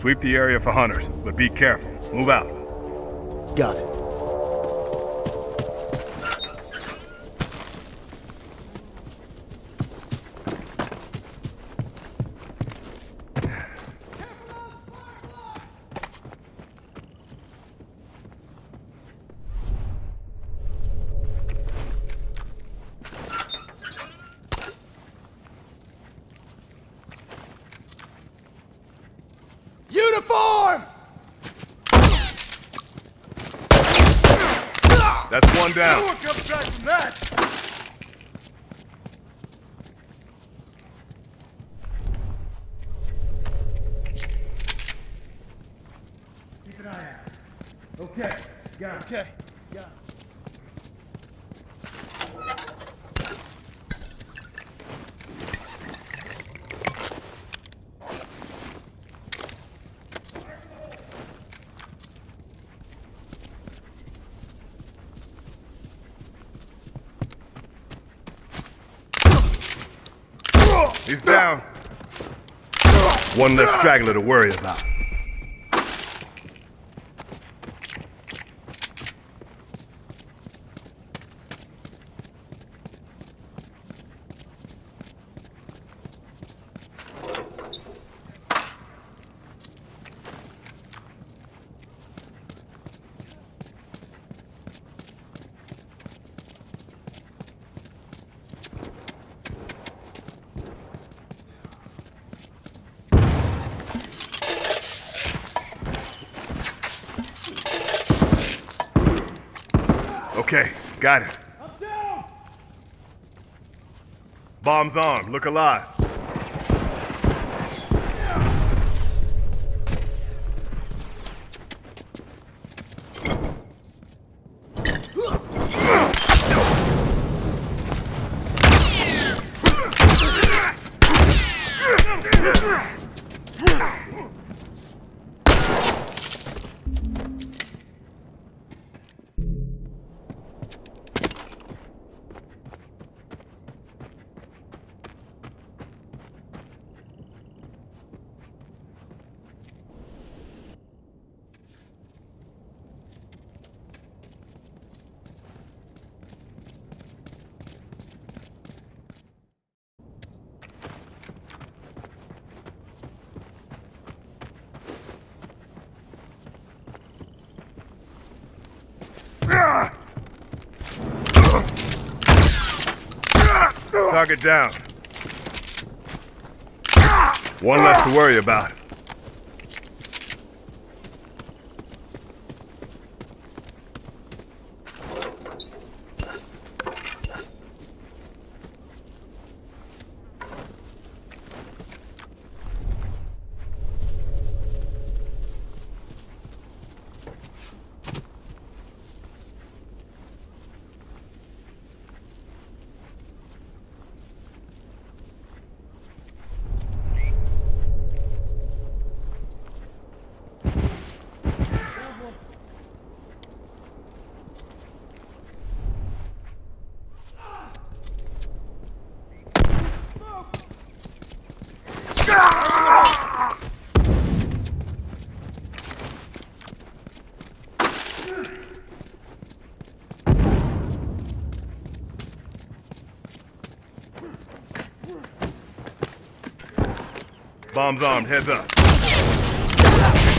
Sweep the area for hunters, but be careful. Move out. Got it. Uniform! That's one down. What comes back from that? Keep an eye out. Okay, got it. Okay. He's down. One less straggler to worry about. Okay, got it. Bombs armed. Look alive. Target down. One less to worry about. Bombs armed. Heads up.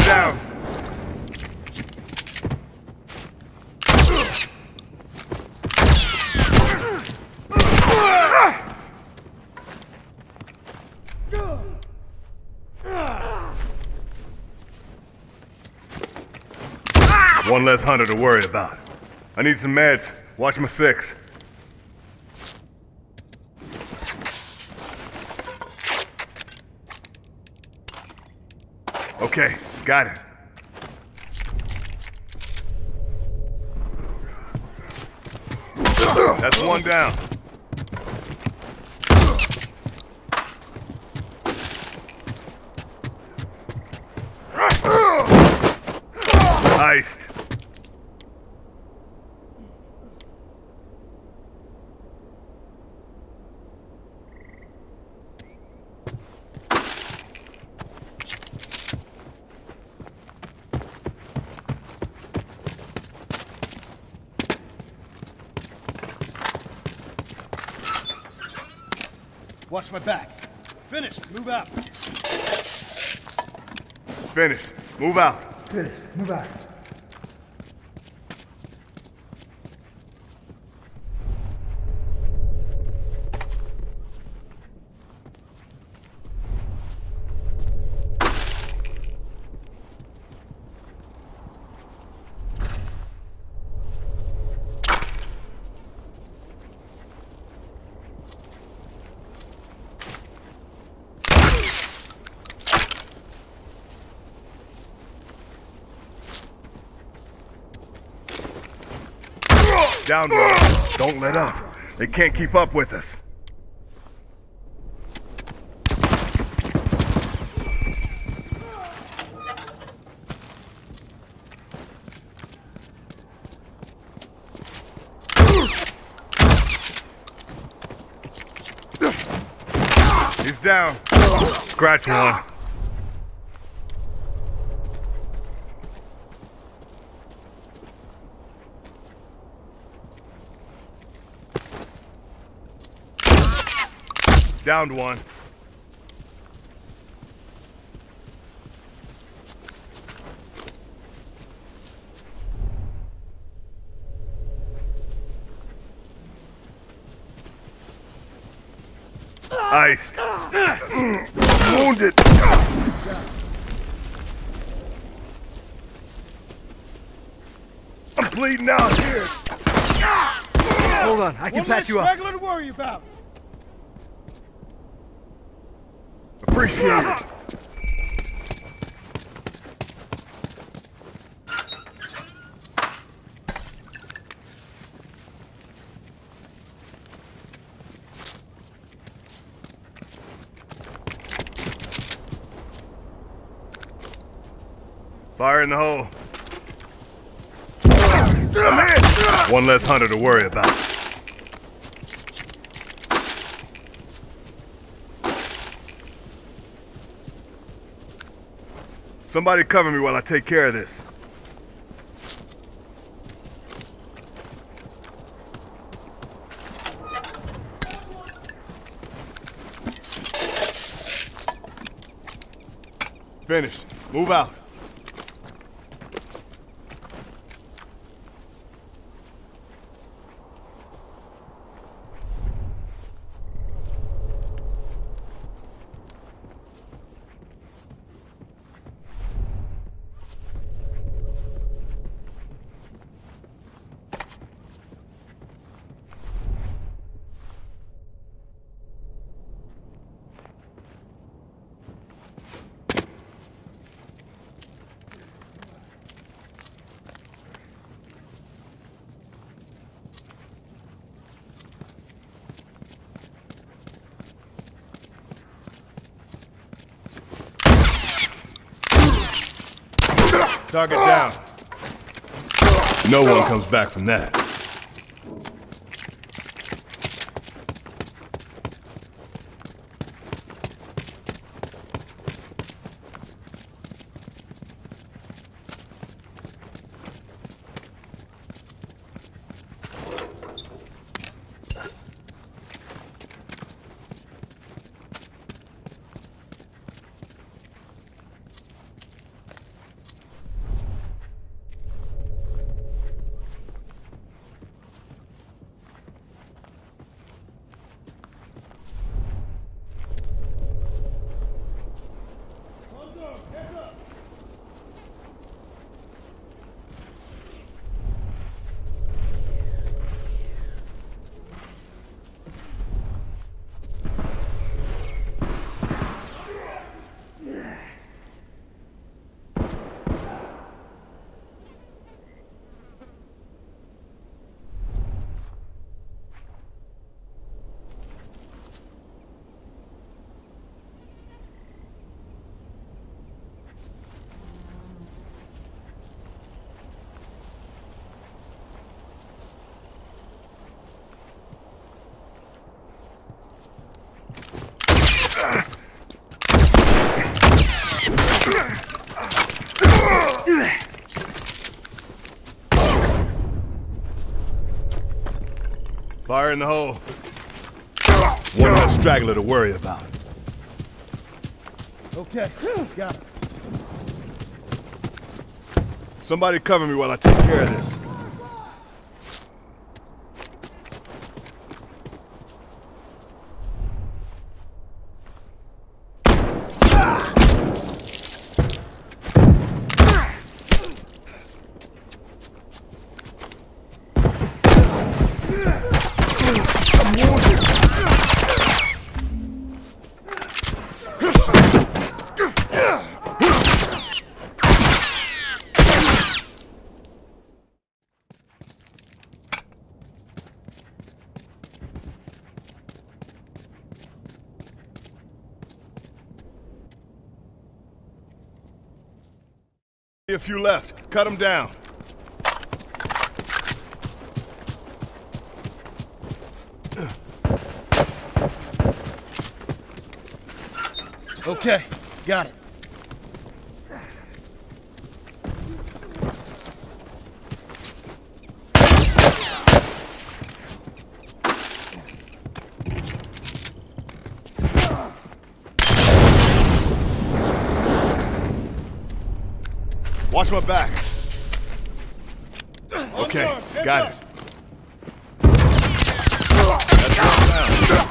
Down. One less hunter to worry about. I need some meds. Watch my six. Okay, got it. That's one down. Nice. Watch my back. Finished. Move out. Finished. Move out. Finish. Move out. Down. Don't let up. They can't keep up with us. He's down. Scratch one. Downed one. Ice. Wounded. I'm bleeding out here. Hold on. I can One patch you up. straggler to worry about. Appreciate it. Fire in the hole. One less hunter to worry about. Somebody cover me while I take care of this. Finished. Move out. Target down. No one comes back from that. Fire in the hole. One less straggler to worry about. Okay, got it. Somebody cover me while I take care of this. A few left. Cut them down. Okay, got it. Watch my back. Okay, got it. That's one down.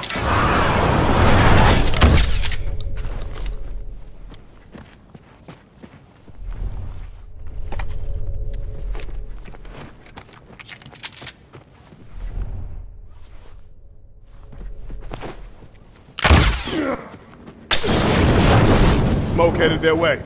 Smoke headed their way.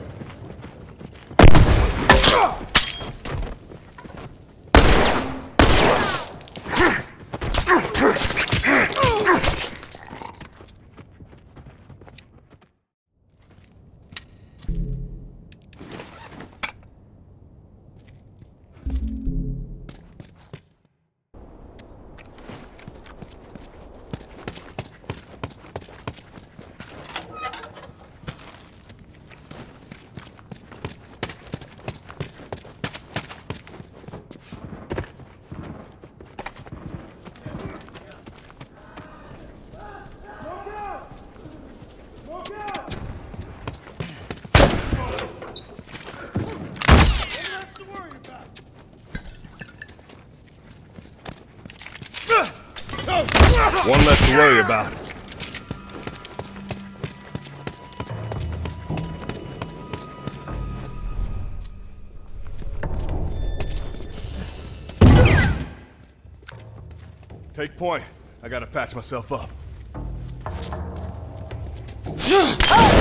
One less to worry about. Take point. I gotta patch myself up. Oh!